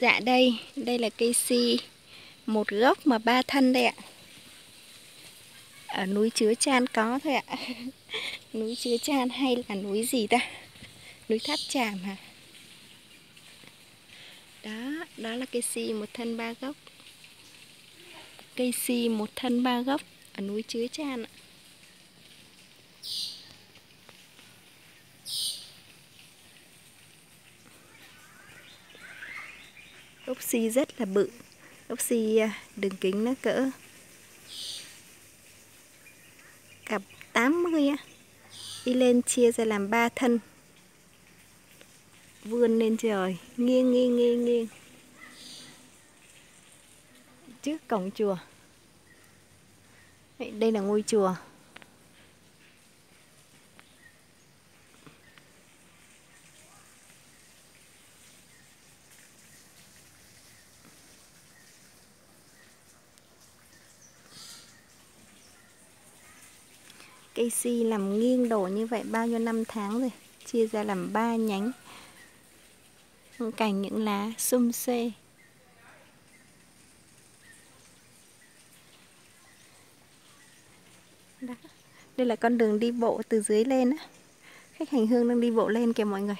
Dạ đây, đây là cây si một gốc mà ba thân đây ạ. Ở núi Chứa Chan có thôi ạ. núi Chứa Chan hay là núi gì ta? Núi Tháp Tràm hả? Đó, đó là cây si một thân ba gốc. Cây si một thân ba gốc ở núi Chứa Chan ạ. Ốc si rất là bự. Ốc si à, đường kính nó cỡ cặp 80 á. Đi lên chia ra làm ba thân. Vươn lên trời, nghiêng nghiêng nghiêng nghiêng. Trước cổng chùa. Đây là ngôi chùa. Cây si làm nghiêng đổ như vậy bao nhiêu năm tháng rồi? Chia ra làm ba nhánh. Cành những lá sum xê đây là con đường đi bộ từ dưới lên á. Khách hành hương đang đi bộ lên kìa mọi người.